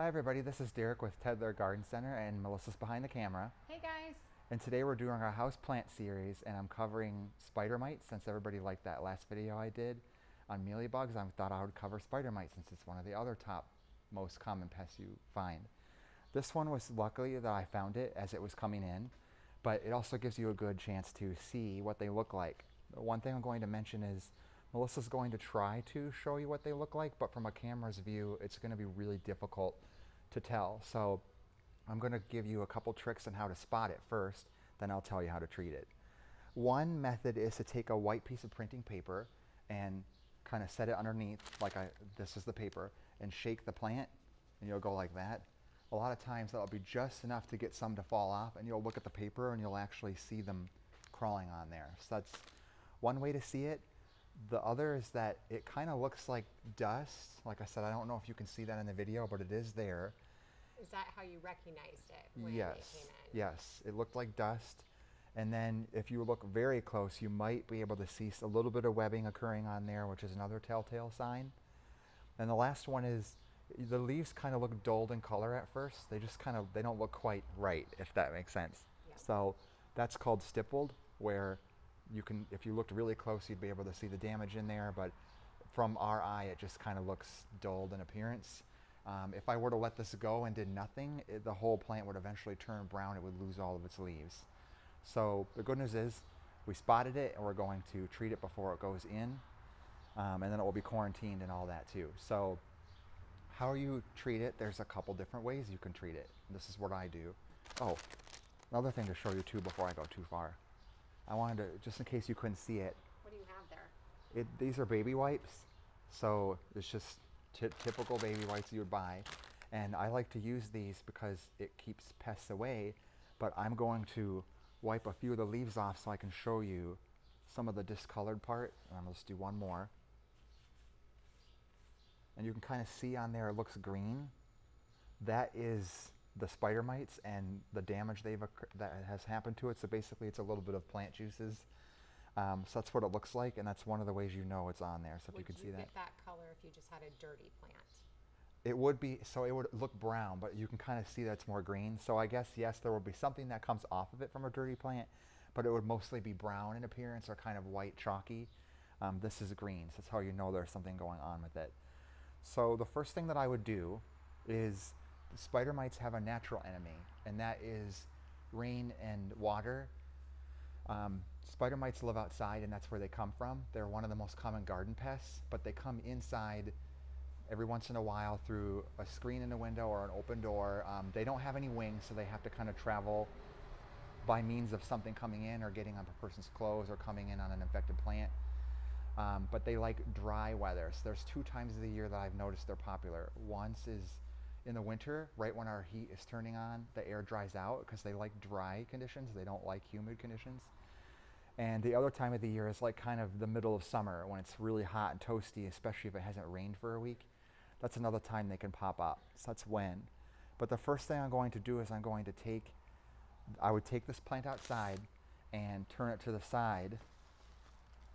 Hi everybody, this is Derek with Ted Lare Garden Center and Melissa's behind the camera. Hey guys. And today we're doing our house plant series and I'm covering spider mites since everybody liked that last video I did on mealybugs. I thought I would cover spider mites since it's one of the other top most common pests you find. This one was luckily that I found it as it was coming in, but it also gives you a good chance to see what they look like. One thing I'm going to mention is Melissa's going to try to show you what they look like, but from a camera's view, it's going to be really difficult to tell. So I'm going to give you a couple tricks on how to spot it first, then I'll tell you how to treat it. One method is to take a white piece of printing paper and kind of set it underneath, like I, this is the paper, and shake the plant, and you'll go like that. A lot of times that'll be just enough to get some to fall off, and you'll look at the paper and you'll actually see them crawling on there. So that's one way to see it. The other is that it kind of looks like dust. Like I said, I don't know if you can see that in the video, but it is there. Is that how you recognized it when yes. it came in? Yes, it looked like dust. And then if you look very close, you might be able to see a little bit of webbing occurring on there, which is another telltale sign. And the last one is the leaves kind of look dulled in color at first. They just kind of, they don't look quite right, if that makes sense. So that's called stippled, where you can, if you looked really close, you'd be able to see the damage in there, but from our eye, it just kind of looks dulled in appearance. Um, if I were to let this go and did nothing, it, the whole plant would eventually turn brown. It would lose all of its leaves. So the good news is we spotted it and we're going to treat it before it goes in. Um, and then it will be quarantined and all that too. So how you treat it, there's a couple different ways you can treat it. This is what I do. Oh, another thing to show you too before I go too far. I wanted to, just in case you couldn't see it. What do you have there? It, these are baby wipes. So it's just typical baby wipes you would buy. And I like to use these because it keeps pests away. But I'm going to wipe a few of the leaves off so I can show you some of the discolored part. And I'm going to just do one more. And you can kind of see on there it looks green. That is the spider mites and the damage they've that has happened to it. So basically, it's a little bit of plant juices. Um, so that's what it looks like, and that's one of the ways you know it's on there. So would if you can you see that. get that color if you just had a dirty plant? It would be so it would look brown, but you can kind of see that it's more green. So I guess yes, there will be something that comes off of it from a dirty plant, but it would mostly be brown in appearance or kind of white chalky. Um, this is green, so that's how you know there's something going on with it. So the first thing that I would do is spider mites have a natural enemy, and that is rain and water. Um, spider mites live outside, and that's where they come from. They're one of the most common garden pests, but they come inside every once in a while through a screen in a window or an open door. Um, they don't have any wings, so they have to kind of travel by means of something coming in or getting on a person's clothes or coming in on an infected plant. Um, but they like dry weather. So there's two times of the year that I've noticed they're popular. Once is in the winter, right when our heat is turning on, the air dries out because they like dry conditions. They don't like humid conditions. And the other time of the year is like kind of the middle of summer when it's really hot and toasty, especially if it hasn't rained for a week. That's another time they can pop up. So that's when. But the first thing I'm going to do is I'm going to take, I would take this plant outside and turn it to the side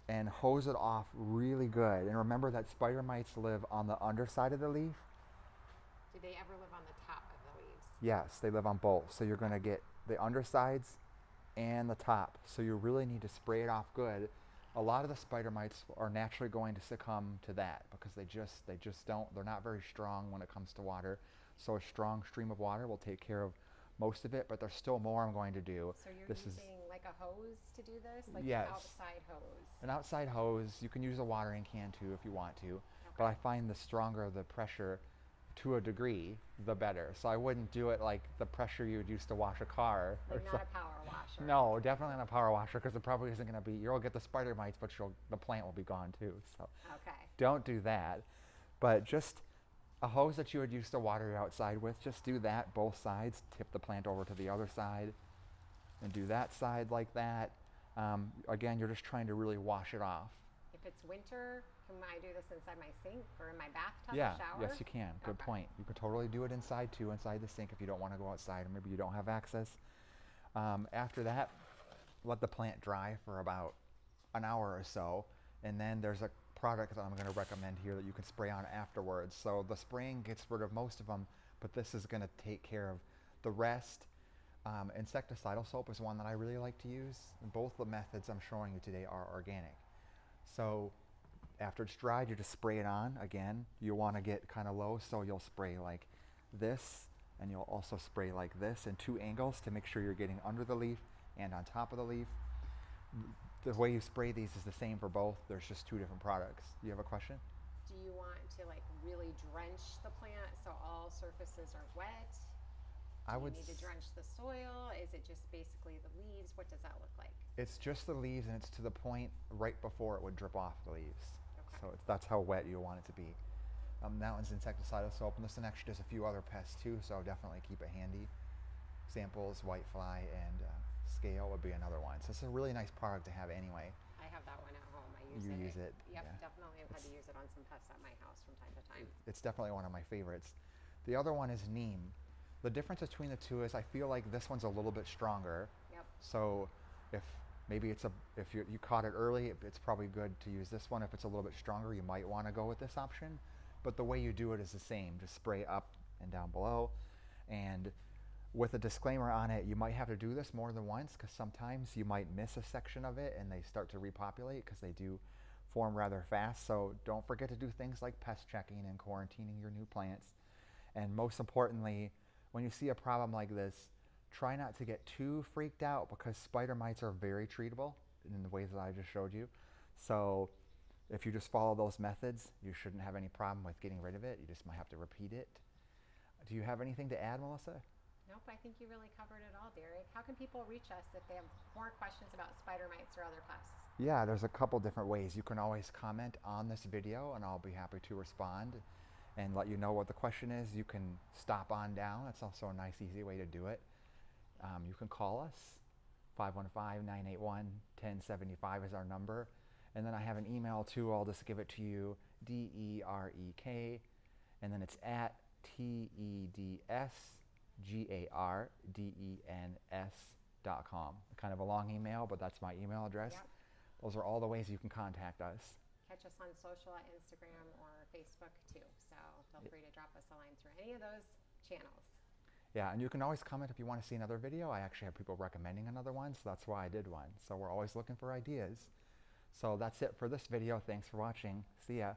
and hose it off really good. And remember that spider mites live on the underside of the leaf. Do they ever live on the top of the leaves? Yes, they live on both. So you're going to get the undersides and the top. So you really need to spray it off good. A lot of the spider mites are naturally going to succumb to that because they just they just don't they're not very strong when it comes to water. So a strong stream of water will take care of most of it, but there's still more I'm going to do. So you're this using is, like a hose to do this? Like yes. an outside hose? An outside hose. You can use a watering can too if you want to. Okay. But I find the stronger the pressure to a degree, the better. So I wouldn't do it like the pressure you would use to wash a car. Like not a power washer. No, definitely not a power washer because it probably isn't going to be, you'll get the spider mites, but the plant will be gone too. So okay. don't do that. But just a hose that you would use to water your outside with, just do that both sides. Tip the plant over to the other side and do that side like that. Um, again, you're just trying to really wash it off. If it's winter, can I do this inside my sink or in my bathtub yeah, shower? Yes, you can. Good okay. point. You can totally do it inside too, inside the sink if you don't want to go outside or maybe you don't have access. Um, after that, let the plant dry for about an hour or so. And then there's a product that I'm going to recommend here that you can spray on afterwards. So the spraying gets rid of most of them, but this is going to take care of the rest. Um, insecticidal soap is one that I really like to use. Both the methods I'm showing you today are organic. So after it's dried, you just spray it on. Again, you want to get kind of low, so you'll spray like this, and you'll also spray like this in two angles to make sure you're getting under the leaf and on top of the leaf. The way you spray these is the same for both. There's just two different products. You have a question? Do you want to like really drench the plant so all surfaces are wet? I Do would. you need to drench the soil? Is it just basically the leaves? What does that look like? It's just the leaves, and it's to the point right before it would drip off the leaves. Okay. So it's, that's how wet you want it to be. Um, that one's insecticidal soap, and this one actually does a few other pests too. So definitely keep it handy. Samples, whitefly, and uh, scale would be another one. So it's a really nice product to have anyway. I have that one at home. I use You it. use it, Yep, yeah. definitely. I've had to use it on some pests at my house from time to time. It's definitely one of my favorites. The other one is neem. The difference between the two is I feel like this one's a little bit stronger. Yep. So if maybe it's a if you you caught it early, it- it's probably good to use this one. If it's a little bit stronger, you might want to go with this option. But the way you do it is the same. Just spray up and down below. And with a disclaimer on it, you might have to do this more than once because sometimes you might miss a section of it and they start to repopulate because they do form rather fast. So don't forget to do things like pest checking and quarantining your new plants. And most importantly, when you see a problem like this, try not to get too freaked out because spider mites are very treatable in the ways that I just showed you. So if you just follow those methods, you shouldn't have any problem with getting rid of it. You just might have to repeat it. Do you have anything to add, Melissa? Nope, I think you really covered it all, Derek. How can people reach us if they have more questions about spider mites or other pests? Yeah, there's a couple different ways. You can always comment on this video and I'll be happy to respond and let you know what the question is. You can stop on down. That's also a nice, easy way to do it. Um, you can call us. 515-981-1075 is our number. And then I have an email too. I'll just give it to you. D-E-R-E-K. And then it's at T-E-D-S-G-A-R-D-E-N-S dot com. Kind of a long email, but that's my email address. Yep. Those are all the ways you can contact us. Catch us on social at Instagram or Facebook too. So feel free to drop us a line through any of those channels. Yeah, and you can always comment if you want to see another video. I actually have people recommending another one, so that's why I did one. So we're always looking for ideas. So that's it for this video. Thanks for watching. See ya.